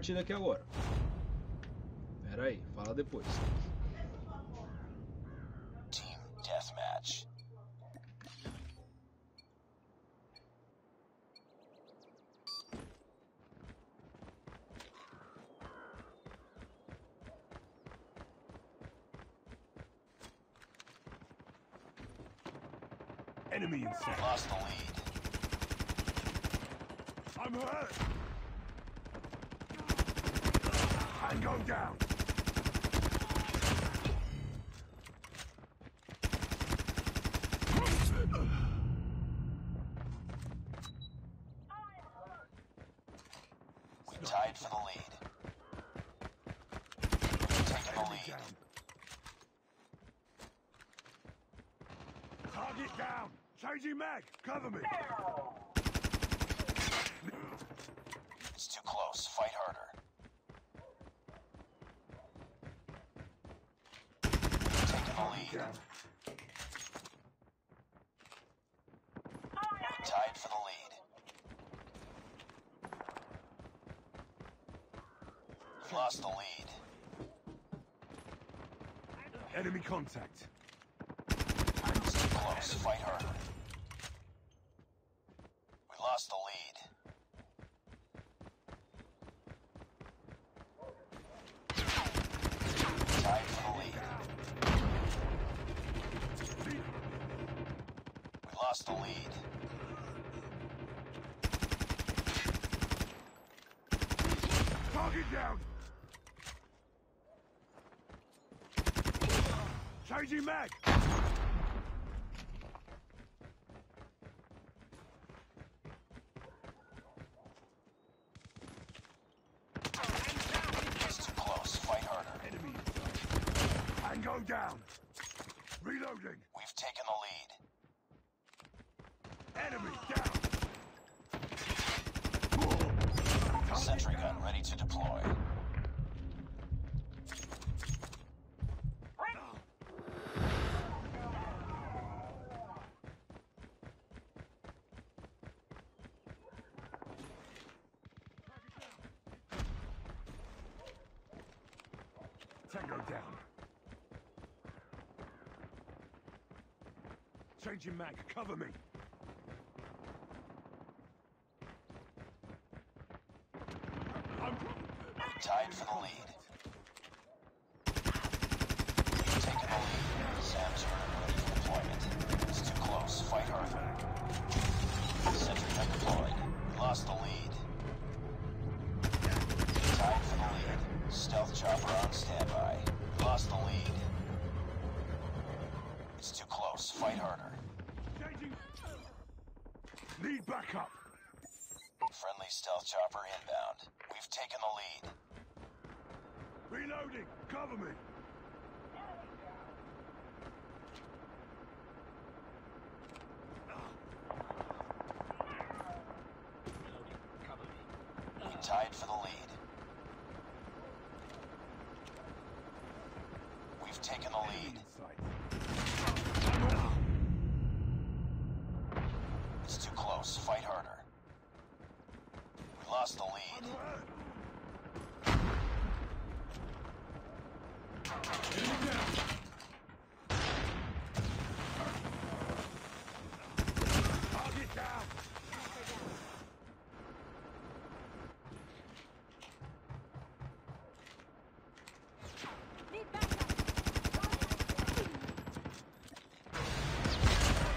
partida aqui agora. Pera aí, fala depois. Team Deathmatch. Enemy in sight. Lost the lead. I'm hurt. Tango down. We tied for the lead. We've taken the lead. Down. Target down. Changing mag. Cover me. It's too close. Fight harder. We've taken the lead. Tied for the lead. Lost the lead. Enemy contact. Close. Fight harder. We lost the lead. Tied for the lead. We lost the lead. Target down. Changing mag. It's too close. Fight harder. Enemy. Tango down. Reloading. We've taken the lead. Enemy down. Sentry gun ready to deploy. Tango down. Changing mag. Cover me. Tied for the lead. We've taken the lead. Sam's ready for deployment. It's too close. Fight harder. Sentry gun deployed. We lost the lead. Tied for the lead. Stealth chopper on standby. We lost the lead. It's too close. Fight harder. Changing. Need backup. Friendly stealth chopper inbound. We've taken the lead. Reloading. Cover me. Tied for the lead. We've taken the lead. It's too close. Fight harder. We lost the lead. Target down. Need backup.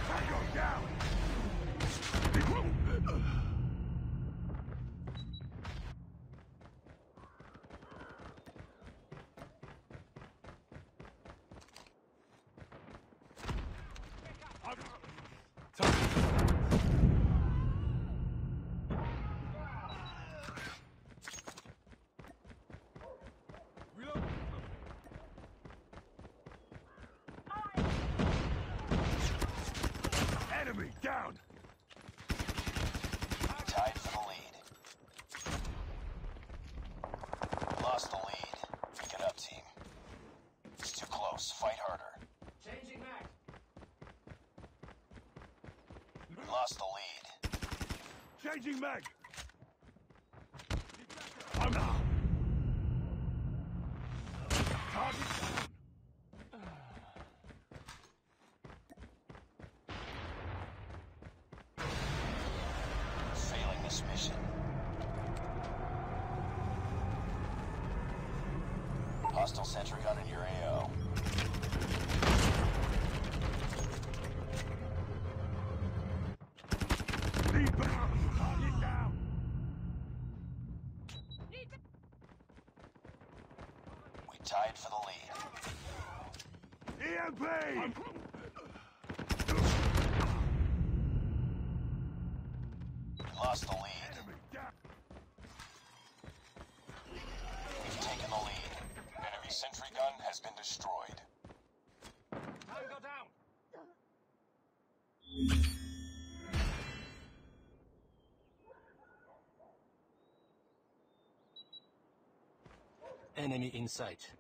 Tango down. Enemy down. Tied for the lead. Lost the lead. Pick it up, team. It's too close. Fight harder. Changing mag. We lost the lead. Changing mag. transmission. Hostile sentry gun in your AO. We tied for the lead. EMP! Lost the lead. Enemy. We've taken the lead. Enemy sentry gun has been destroyed. Tango down. Enemy in sight.